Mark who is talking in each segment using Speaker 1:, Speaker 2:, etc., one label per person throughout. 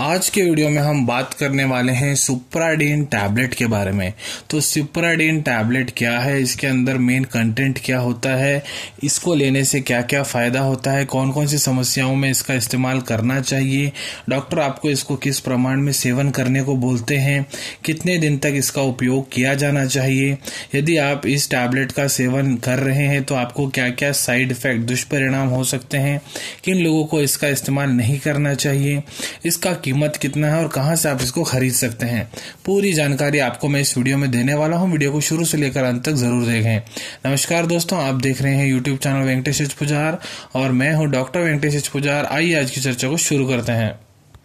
Speaker 1: आज के वीडियो में हम बात करने वाले हैं सुप्राडीन टैबलेट के बारे में। तो सुप्राडीन टैबलेट क्या है? इसके अंदर मेन कंटेंट क्या होता है? इसको लेने से क्या क्या फ़ायदा होता है? कौन कौन सी समस्याओं में इसका इस्तेमाल करना चाहिए? डॉक्टर, आपको इसको किस प्रमाण में सेवन करने को बोलते हैं? कितने दिन तक इसका उपयोग किया जाना चाहिए? यदि आप इस टैबलेट का सेवन कर रहे हैं तो आपको क्या क्या साइड इफ़ेक्ट, दुष्परिणाम हो सकते हैं? किन लोगों को इसका इस्तेमाल नहीं करना चाहिए? इसका कीमत कितना है और कहाँ से आप इसको खरीद सकते हैं? पूरी जानकारी आपको मैं इस वीडियो में देने वाला हूँ। वीडियो को शुरू से लेकर अंत तक ज़रूर देखें। नमस्कार दोस्तों, आप देख रहे हैं यूट्यूब चैनल वेंकटेश पुजार और मैं हूँ डॉक्टर वेंकटेश पुजार आइए आज की चर्चा को शुरू करते हैं।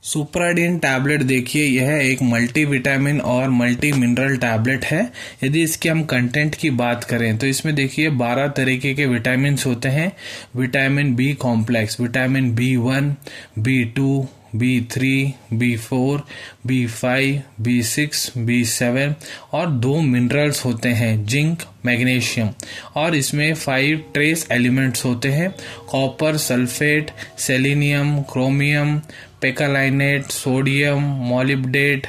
Speaker 1: सुप्राडीन टैबलेट देखिए, यह एक मल्टी विटामिन और मल्टी मिनरल टैबलेट है। यदि इसके हम कंटेंट की बात करें तो इसमें देखिए 12 तरीके के विटामिन होते हैं। Vitamin B complex vitamin B one B two B three B four B five B six B seven और दो मिनरल्स होते हैं, जिंक, मैग्नीशियम। और इसमें फाइव ट्रेस एलिमेंट्स होते हैं copper sulphate selenium chromium picolinate sodium molybdate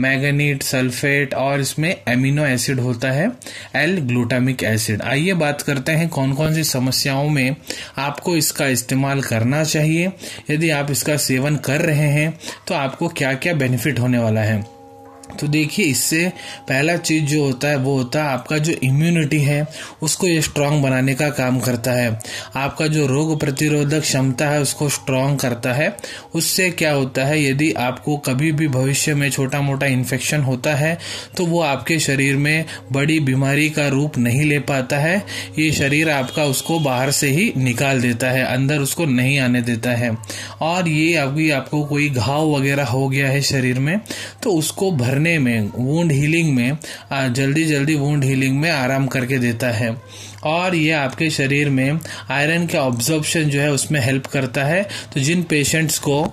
Speaker 1: manganese, sulphate और इसमें एमिनो एसिड होता है एल ग्लूटामिक एसिड आइए बात करते हैं कौन कौन सी समस्याओं में आपको इसका इस्तेमाल करना चाहिए। यदि आप इसका सेवन कर रहे हैं तो आपको क्या क्या बेनिफिट होने वाला है? तो देखिए, इससे पहला चीज़ जो होता है, वो होता है आपका जो इम्यूनिटी है, उसको ये स्ट्रांग बनाने का काम करता है। आपका जो रोग प्रतिरोधक क्षमता है, उसको स्ट्रांग करता है। उससे क्या होता है, यदि आपको कभी भी भविष्य में छोटा मोटा इन्फेक्शन होता है तो वो आपके शरीर में बड़ी बीमारी का रूप नहीं ले पाता है। ये शरीर आपका उसको बाहर से ही निकाल देता है, अंदर उसको नहीं आने देता है। और ये अभी आपको कोई घाव वगैरह हो गया है शरीर में तो उसको भरने में वूंड हीलिंग में जल्दी जल्दी वूंड हीलिंग में आराम करके देता है। और ये आपके शरीर में आयरन के ऑब्जॉर्प्शन जो है उसमें हेल्प करता है। तो जिन पेशेंट्स को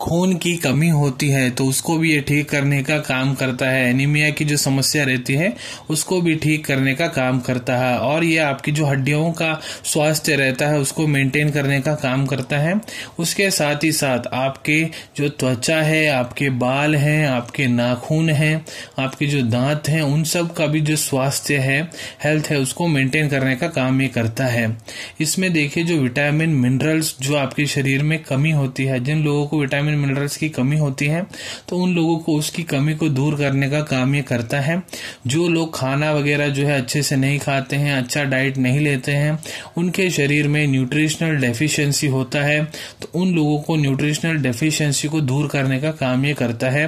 Speaker 1: खून की कमी होती है तो उसको भी ये ठीक करने का काम करता है। एनीमिया की जो समस्या रहती है, उसको भी ठीक करने का काम करता है और ये आपकी जो हड्डियों का स्वास्थ्य रहता है, उसको मेंटेन करने का काम करता है। उसके साथ ही साथ आपके जो त्वचा है, आपके बाल हैं, आपके नाखून हैं, आपके जो दांत हैं, उन सब का भी जो स्वास्थ्य है हेल्थ है, उसको मेंटेन करने का काम ये करता है। इसमें देखिए जो विटामिन मिनरल्स जो आपके शरीर में कमी होती है, जिन लोगों को विटामिन विटामिन मिनरल्स की कमी होती है तो उन लोगों को उसकी कमी को दूर करने का काम ये करता है। जो लोग खाना वगैरह जो है अच्छे से नहीं खाते हैं अच्छा डाइट नहीं लेते हैं, उनके शरीर में न्यूट्रिशनल डेफिशिएंसी होता है तो उन लोगों को न्यूट्रिशनल डेफिशिएंसी को दूर करने का काम ये करता है।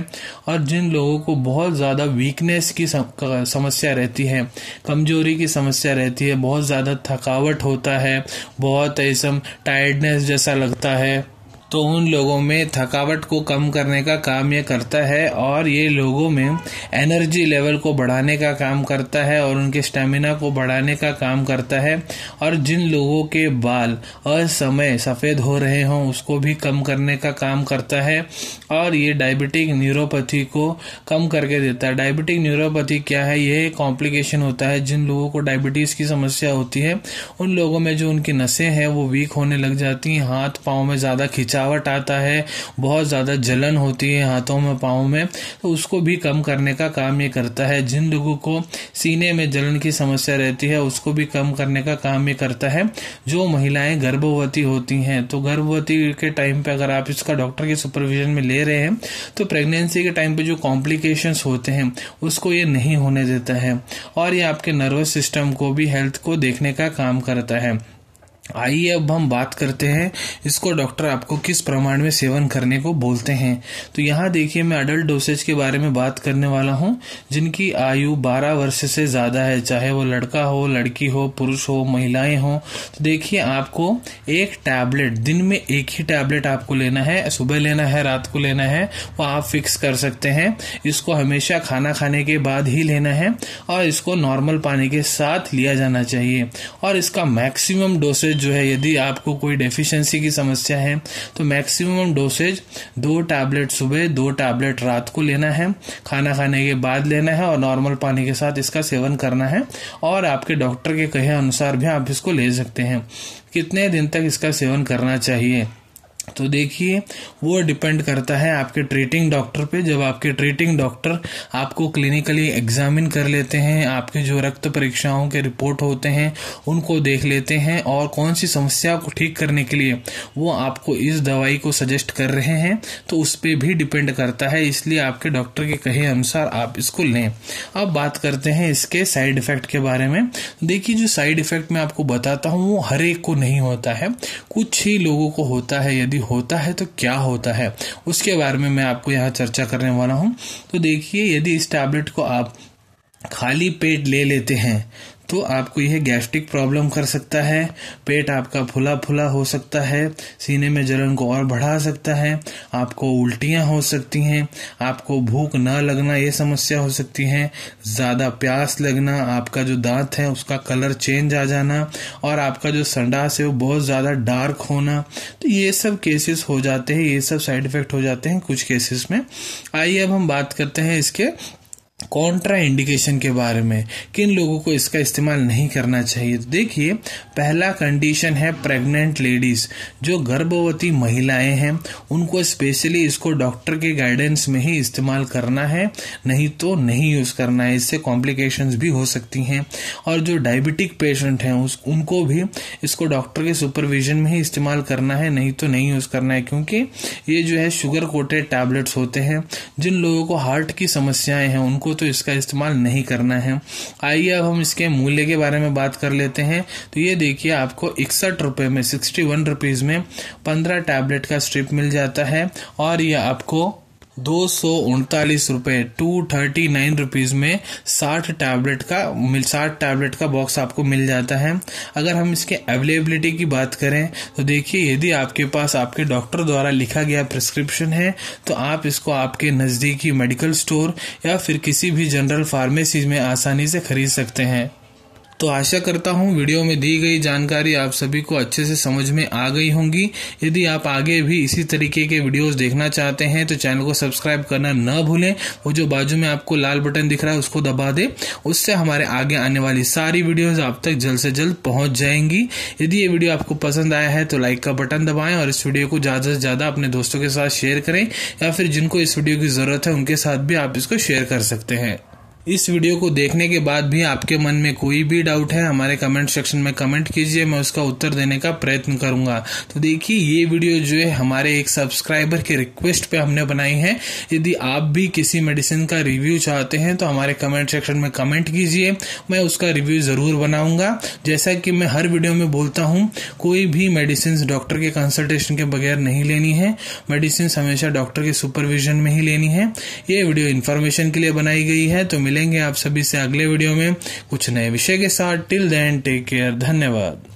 Speaker 1: और जिन लोगों को बहुत ज़्यादा वीकनेस की समस्या रहती है, कमज़ोरी की समस्या रहती है, बहुत ज़्यादा थकावट होता है, बहुत ऐसा टायर्डनेस जैसा लगता है तो उन लोगों में थकावट को कम करने का काम ये करता है और ये लोगों में एनर्जी लेवल को बढ़ाने का काम करता है और उनके स्टेमिना को बढ़ाने का काम करता है। और जिन लोगों के बाल असमय, सफ़ेद हो रहे हों, उसको भी कम करने का काम करता है और ये डायबिटिक न्यूरोपैथी को कम करके देता है। डायबिटिक न्यूरोपैथी क्या है? ये कॉम्प्लिकेशन होता है। जिन लोगों को डायबिटीज़ की समस्या होती है, उन लोगों में जो उनकी नसें हैं, वो वीक होने लग जाती हैं, हाथ पाँव में ज़्यादा खिंचा गिरावट आता है, बहुत ज़्यादा जलन होती है हाथों में, पाँव में तो उसको भी कम करने का काम ये करता है। जिन लोगों को सीने में जलन की समस्या रहती है, उसको भी कम करने का काम ये करता है। जो महिलाएँ गर्भवती होती हैं तो गर्भवती के टाइम पे अगर आप इसका डॉक्टर के सुपरविजन में ले रहे हैं तो प्रेगनेंसी के टाइम पे जो कॉम्प्लिकेशंस होते हैं, उसको ये नहीं होने देता है। और ये आपके नर्वस सिस्टम को भी हेल्थ को देखने का काम करता है। आइए अब हम बात करते हैं, इसको डॉक्टर आपको किस प्रमाण में सेवन करने को बोलते हैं। तो यहाँ देखिए, मैं अडल्ट डोसेज के बारे में बात करने वाला हूँ, जिनकी आयु 12 वर्ष से ज़्यादा है, चाहे वो लड़का हो, लड़की हो, पुरुष हो, महिलाएँ हो। तो देखिए, आपको एक टैबलेट दिन में एक ही टैबलेट आपको लेना है, सुबह लेना है, रात को लेना है, वो आप फिक्स कर सकते हैं। इसको हमेशा खाना खाने के बाद ही लेना है, और इसको नॉर्मल पानी के साथ लिया जाना चाहिए। और इसका मैक्सिमम डोसेज जो है, यदि आपको कोई डेफिशिएंसी की समस्या है तो मैक्सिमम डोसेज दो टैबलेट सुबह, दो टैबलेट रात को लेना है। खाना खाने के बाद लेना है और नॉर्मल पानी के साथ इसका सेवन करना है। और आपके डॉक्टर के कहे अनुसार भी आप इसको ले सकते हैं। कितने दिन तक इसका सेवन करना चाहिए? तो देखिए, वो डिपेंड करता है आपके ट्रीटिंग डॉक्टर पे। जब आपके ट्रीटिंग डॉक्टर आपको क्लिनिकली एग्जामिन कर लेते हैं, आपके जो रक्त परीक्षाओं के रिपोर्ट होते हैं, उनको देख लेते हैं और कौन सी समस्या को ठीक करने के लिए वो आपको इस दवाई को सजेस्ट कर रहे हैं तो उस पर भी डिपेंड करता है। इसलिए आपके डॉक्टर के कहे अनुसार आप इसको लें। अब बात करते हैं इसके साइड इफ़ेक्ट के बारे में। देखिए, जो साइड इफ़ेक्ट मैं आपको बताता हूँ, वो हर एक को नहीं होता है। कुछ ही लोगों को होता है यदि होता है तो क्या होता है? उसके बारे में मैं आपको यहाँ चर्चा करने वाला हूँ। तो देखिए, यदि इस टैबलेट को आप खाली पेट ले लेते हैं तो आपको यह गैस्ट्रिक प्रॉब्लम कर सकता है। पेट आपका फुला फुला हो सकता है, सीने में जलन को और बढ़ा सकता है, आपको उल्टियाँ हो सकती हैं, आपको भूख न लगना ये समस्या हो सकती है, ज़्यादा प्यास लगना, आपका जो दांत है उसका कलर चेंज आ जाना, और आपका जो संडास है वो बहुत ज़्यादा डार्क होना तो ये सब केसेस हो जाते हैं, ये सब साइड इफ़ेक्ट हो जाते हैं कुछ केसेस में। आइए अब हम बात करते हैं इसके कॉन्ट्रा इंडिकेशन के बारे में, किन लोगों को इसका इस्तेमाल नहीं करना चाहिए? तो देखिए, पहला कंडीशन है प्रेग्नेंट लेडीज़ जो गर्भवती महिलाएँ हैं, उनको स्पेशली इसको डॉक्टर के गाइडेंस में ही इस्तेमाल करना है, नहीं तो नहीं यूज़ करना है, इससे कॉम्प्लिकेशंस भी हो सकती हैं। और जो डायबिटिक पेशेंट हैं, उस, उनको भी इसको डॉक्टर के सुपरविजन में ही इस्तेमाल करना है, नहीं तो नहीं यूज़ करना है, क्योंकि ये जो है शुगर कोटेड टैबलेट्स होते हैं, जिन लोगों को हार्ट की समस्याएँ हैं, उनको तो इसका इस्तेमाल नहीं करना है। आइए अब हम इसके मूल्य के बारे में बात कर लेते हैं। तो ये देखिए, आपको इकसठ रुपये में, सिक्सटी वन रुपीज़ में पंद्रह टैबलेट का स्ट्रिप मिल जाता है और यह आपको दो सौ उनतालीस रुपये टू थर्टी नाइन रुपीज़ में साठ टैबलेट का मिल, साठ टैबलेट का बॉक्स आपको मिल जाता है। अगर हम इसके अवेलेबिलिटी की बात करें तो देखिए, यदि आपके पास आपके डॉक्टर द्वारा लिखा गया प्रिस्क्रिप्शन है तो आप इसको आपके नज़दीकी मेडिकल स्टोर या फिर किसी भी जनरल फार्मेसी में आसानी से खरीद सकते हैं। तो आशा करता हूँ वीडियो में दी गई जानकारी आप सभी को अच्छे से समझ में आ गई होंगी। यदि आप आगे भी इसी तरीके के वीडियोस देखना चाहते हैं तो चैनल को सब्सक्राइब करना न भूलें। वो जो बाजू में आपको लाल बटन दिख रहा है, उसको दबा दे। उससे हमारे आगे आने वाली सारी वीडियोज़ आप तक जल्द से जल्द पहुँच जाएँगी। यदि ये वीडियो आपको पसंद आया है तो लाइक का बटन दबाएँ और इस वीडियो को ज़्यादा से ज़्यादा अपने दोस्तों के साथ शेयर करें। या फिर जिनको इस वीडियो की ज़रूरत है, उनके साथ भी आप इसको शेयर कर सकते हैं। इस वीडियो को देखने के बाद भी आपके मन में कोई भी डाउट है, हमारे कमेंट सेक्शन में कमेंट कीजिए, मैं उसका उत्तर देने का प्रयत्न करूँगा। तो देखिए, ये वीडियो जो है, हमारे एक सब्सक्राइबर के रिक्वेस्ट पे हमने बनाई है। यदि आप भी किसी मेडिसिन का रिव्यू चाहते हैं तो हमारे कमेंट सेक्शन में कमेंट कीजिए, मैं उसका रिव्यू ज़रूर बनाऊँगा। जैसा कि मैं हर वीडियो में बोलता हूँ, कोई भी मेडिसिन डॉक्टर के कंसल्टेशन के बगैर नहीं लेनी है। मेडिसिन हमेशा डॉक्टर के सुपरविजन में ही लेनी है। ये वीडियो इन्फॉर्मेशन के लिए बनाई गई है तो मिलेंगे आप सभी से अगले वीडियो में कुछ नए विषय के साथ। टिल देन टेक केयर धन्यवाद।